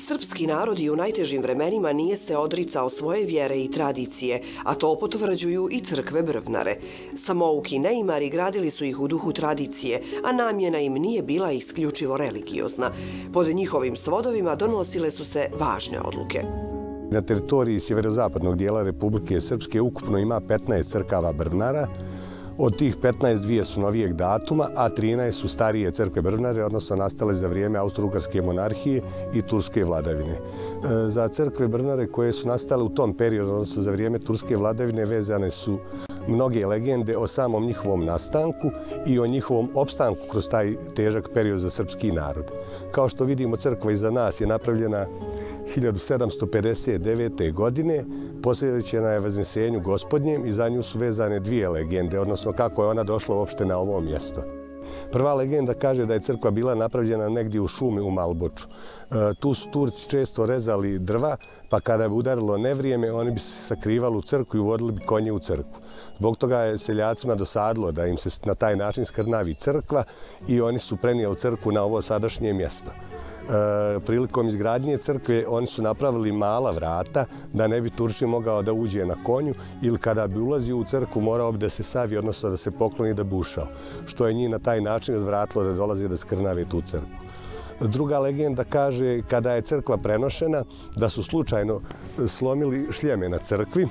Srpski narod i u najtežim vremenima nije se odricao svoje vjere i tradicije, a to potvrđuju i crkve brvnare. Samouki neimari gradili su ih u duhu tradicije, a namjena im nije bila isključivo religiozna. Pod njihovim svodovima donosile su se važne odluke. Na teritoriji sjeverozapadnog dijela Republike Srpske ukupno ima 15 crkava brvnara, Od tih 15 dvije su novijeg datuma, a 13 su starije crkve Brvnare, odnosno nastale za vrijeme Austro-Ugarske monarhije i Turske vladavine. E, za crkve Brvnare koje su nastale u tom periodu, odnosno za vrijeme Turske vladavine, vezane su mnoge legende o samom njihovom nastanku i o njihovom opstanku kroz taj težak period za srpski narod. Kao što vidimo, crkva iza nas je napravljena 1759. godine posljedićena je vaznesenju gospodnjem i za nju su vezane dvije legende, odnosno kako je ona došla uopšte na ovo mjesto. Prva legenda kaže da je crkva bila napravljena negdje u šumi u Malboču. E, tu su Turci često rezali drva, pa kada bi udarilo nevrijeme, oni bi se sakrivali u crkvu i uvodili bi konje u crkvu. Zbog toga je seljacima dosadilo da im se na taj način skrnavi crkva i oni su prenijeli crkvu na ovo sadašnje mjesto. E, prilikom izgradnje crkve oni su napravili mala vrata da ne bi Turčin mogao da uđe na konju ili kada bi ulazio u crkvu morao bi da se savi, odnosno da se pokloni da bušao, što je njih na taj način odvratilo da dolazi da skrnave tu crkvu. Druga legenda kaže kada je crkva prenošena da su slučajno slomili šljeme na crkvi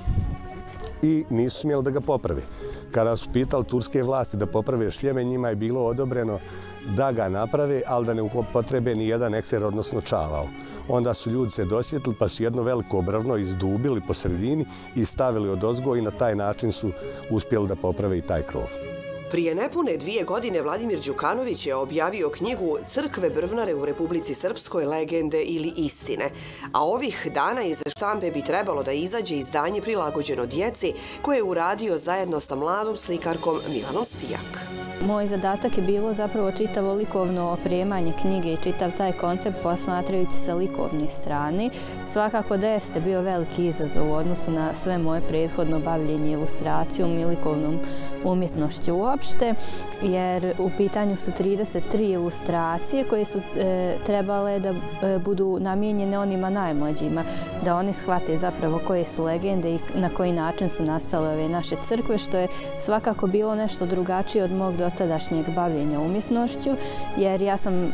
i nisu smjeli da ga popravi. Kada su pitali turske vlasti da poprave šljeme, njima je bilo odobreno da ga naprave, ali da ne upotrebe ni jedan ekser, odnosno čavao. Onda su ljudi se dosjetili pa su jedno veliko obravno izdubili po sredini i stavili od ozgo i na taj način su uspjeli da poprave i taj krov. Prije nepune dvije godine Vladimir Đukanović je objavio knjigu Crkve brvnare u Republici Srpskoj legende ili istine. A ovih dana iz štampe bi trebalo da izađe izdanje prilagođeno djeci koje je uradio zajedno sa mladom slikarkom Milanom Stijak. Moj zadatak je bilo zapravo čitavo likovno opremanje knjige i čitav taj koncept posmatrajući sa likovne strane. Svakako da jeste bio veliki izazov u odnosu na sve moje prethodno bavljenje ilustracijom i likovnom umjetnošću uopšte, jer u pitanju su 33 ilustracije koje su e, trebale da e, budu namijenjene onima najmlađima, da oni shvate zapravo koje su legende i na koji način su nastale ove naše crkve, što je svakako bilo nešto drugačije od mog dotadašnjeg bavljenja umjetnošću, jer ja sam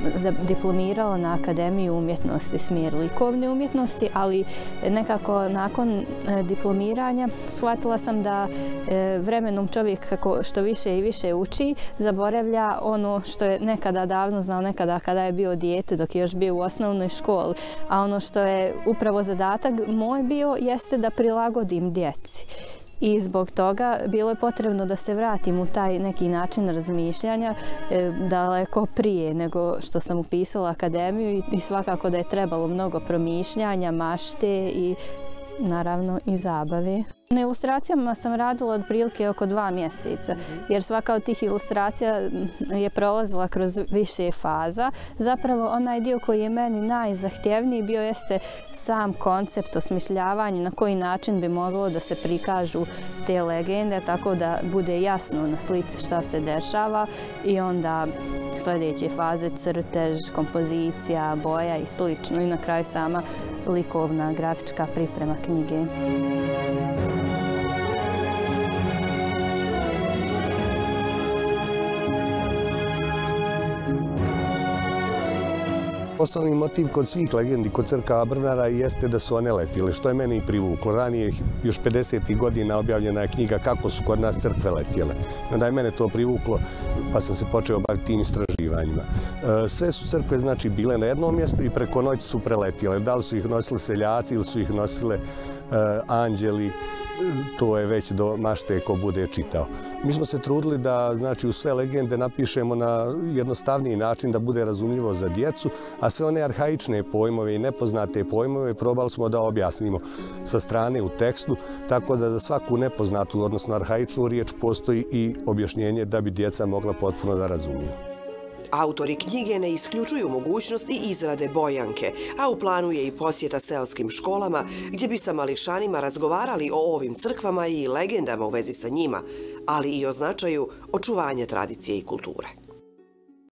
diplomirala na Akademiji umjetnosti, smjer likovne umjetnosti, ali nekako nakon e, diplomiranja shvatila sam da e, vremenom čovjek kako što više i više uči, zaboravlja ono što je nekada davno znao, nekada kada je bio dijete, dok je još bio u osnovnoj školi. A ono što je upravo zadatak moj bio jeste da prilagodim djeci. I zbog toga bilo je potrebno da se vratim u taj neki način razmišljanja e, daleko prije nego što sam upisala akademiju i svakako da je trebalo mnogo promišljanja, mašte i naravno i zabave. Na ilustracijama sam radila od prilike oko dva mjeseca, jer svaka od tih ilustracija mm, je prolazila kroz više faza. Zapravo onaj dio koji je meni najzahtjevniji bio jeste sam koncept osmišljavanja na koji način bi moglo da se prikažu te legende, tako da bude jasno na slici šta se dešava i onda sljedeće faze crtež, kompozicija, boja i slično i na kraju sama likovna grafička priprema knjige. Osnovni motiv kod svih legendi kod crka Brvnara jeste da su one letile, što je mene i privuklo. Ranije, još 50. godina objavljena je knjiga kako su kod nas crkve letjele. Onda je mene to privuklo, pa sam se počeo baviti tim istraživanjima. E, sve su crkve znači bile na jednom mjestu i preko noći su preletjele. Da li su ih nosili seljaci ili su ih nosile Eh, anđeli, to je već do mašte ko bude čitao. Mi smo se trudili da znači, u sve legende napišemo na jednostavniji način da bude razumljivo za djecu, a sve one arhaične pojmove i nepoznate pojmove probali smo da objasnimo sa strane u tekstu, tako da za svaku nepoznatu, odnosno arhaičnu riječ, postoji i objašnjenje da bi djeca mogla potpuno da razumiju. Autori knjige ne isključuju mogućnost i izrade bojanke, a u planu je i posjeta seoskim školama gdje bi sa mališanima razgovarali o ovim crkvama i legendama u vezi sa njima, ali i o značaju očuvanja tradicije i kulture.